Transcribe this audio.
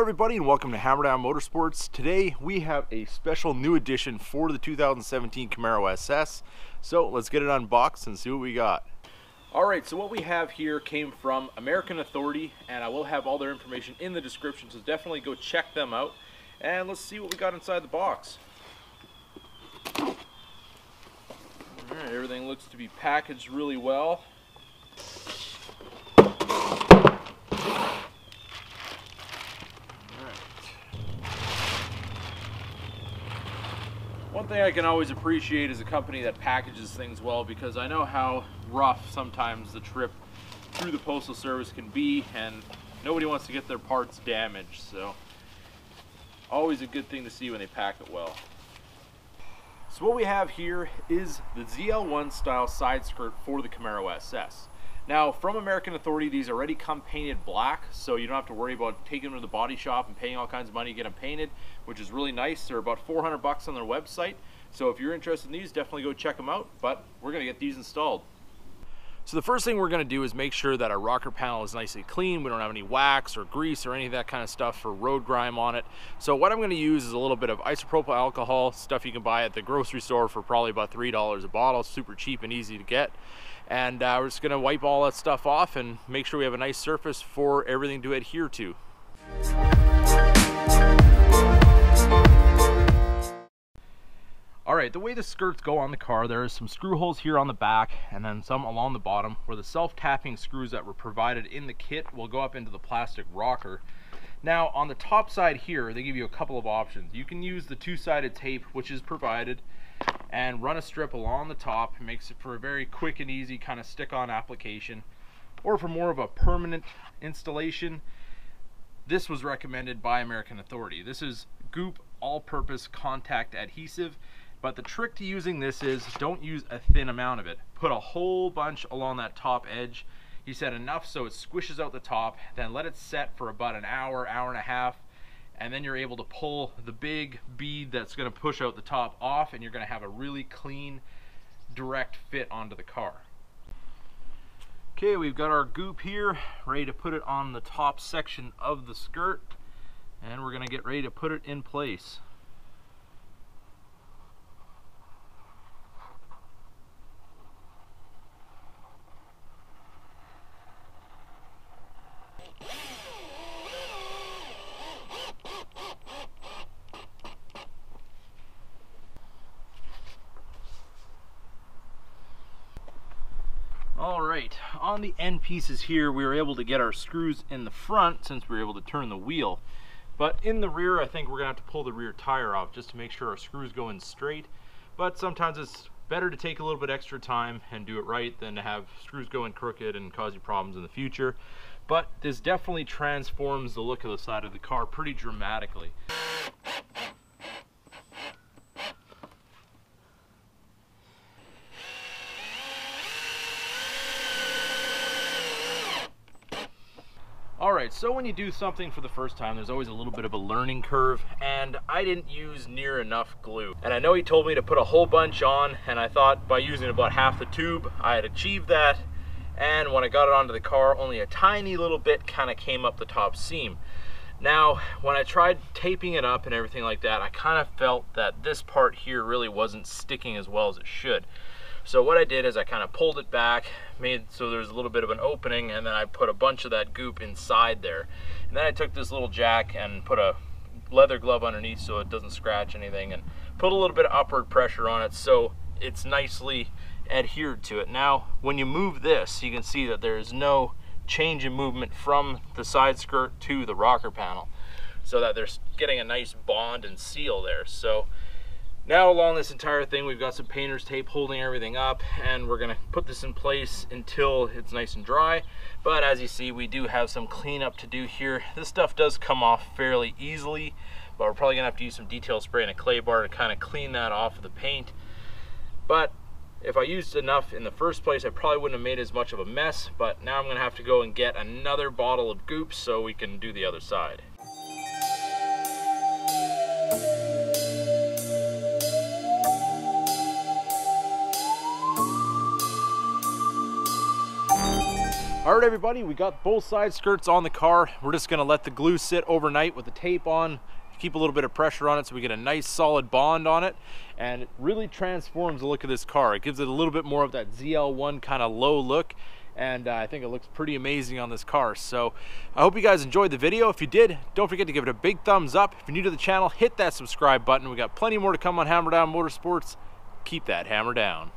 everybody and welcome to Hammerdown Motorsports. Today we have a special new edition for the 2017 Camaro SS. So let's get it unboxed and see what we got. Alright, so what we have here came from American Authority and I will have all their information in the description so definitely go check them out. And let's see what we got inside the box. Alright, everything looks to be packaged really well. One thing I can always appreciate is a company that packages things well because I know how rough sometimes the trip through the postal service can be and nobody wants to get their parts damaged so always a good thing to see when they pack it well. So what we have here is the ZL1 style side skirt for the Camaro SS. Now, from American Authority, these already come painted black, so you don't have to worry about taking them to the body shop and paying all kinds of money to get them painted, which is really nice. They're about 400 bucks on their website. So if you're interested in these, definitely go check them out, but we're gonna get these installed. So the first thing we're gonna do is make sure that our rocker panel is nicely clean. We don't have any wax or grease or any of that kind of stuff for road grime on it. So what I'm gonna use is a little bit of isopropyl alcohol, stuff you can buy at the grocery store for probably about $3 a bottle, super cheap and easy to get and uh, we're just gonna wipe all that stuff off and make sure we have a nice surface for everything to adhere to. All right, the way the skirts go on the car, there is some screw holes here on the back and then some along the bottom where the self-tapping screws that were provided in the kit will go up into the plastic rocker. Now on the top side here, they give you a couple of options. You can use the two-sided tape, which is provided, and run a strip along the top. It makes it for a very quick and easy kind of stick-on application. Or for more of a permanent installation, this was recommended by American Authority. This is Goop all-purpose contact adhesive, but the trick to using this is don't use a thin amount of it. Put a whole bunch along that top edge. He said enough so it squishes out the top, then let it set for about an hour, hour and a half, and then you're able to pull the big bead that's going to push out the top off and you're going to have a really clean direct fit onto the car. Okay, we've got our goop here ready to put it on the top section of the skirt and we're going to get ready to put it in place. All right, on the end pieces here, we were able to get our screws in the front since we were able to turn the wheel. But in the rear, I think we're gonna have to pull the rear tire off just to make sure our screws go in straight. But sometimes it's better to take a little bit extra time and do it right than to have screws go in crooked and cause you problems in the future. But this definitely transforms the look of the side of the car pretty dramatically. Alright, so when you do something for the first time, there's always a little bit of a learning curve, and I didn't use near enough glue. And I know he told me to put a whole bunch on, and I thought by using about half the tube, I had achieved that, and when I got it onto the car, only a tiny little bit kind of came up the top seam. Now, when I tried taping it up and everything like that, I kind of felt that this part here really wasn't sticking as well as it should. So what I did is I kind of pulled it back, made so there's a little bit of an opening, and then I put a bunch of that goop inside there. And then I took this little jack and put a leather glove underneath so it doesn't scratch anything, and put a little bit of upward pressure on it so it's nicely adhered to it. Now, when you move this, you can see that there is no change in movement from the side skirt to the rocker panel so that they're getting a nice bond and seal there. So now along this entire thing, we've got some painter's tape holding everything up and we're gonna put this in place until it's nice and dry. But as you see, we do have some cleanup to do here. This stuff does come off fairly easily, but we're probably gonna have to use some detail spray and a clay bar to kind of clean that off of the paint. But if I used enough in the first place, I probably wouldn't have made as much of a mess, but now I'm gonna have to go and get another bottle of goop so we can do the other side. All right, everybody, we got both side skirts on the car. We're just gonna let the glue sit overnight with the tape on, keep a little bit of pressure on it so we get a nice solid bond on it and it really transforms the look of this car. It gives it a little bit more of that ZL1 kind of low look and uh, I think it looks pretty amazing on this car. So I hope you guys enjoyed the video. If you did, don't forget to give it a big thumbs up. If you're new to the channel, hit that subscribe button. We got plenty more to come on Hammerdown Motorsports. Keep that hammer down.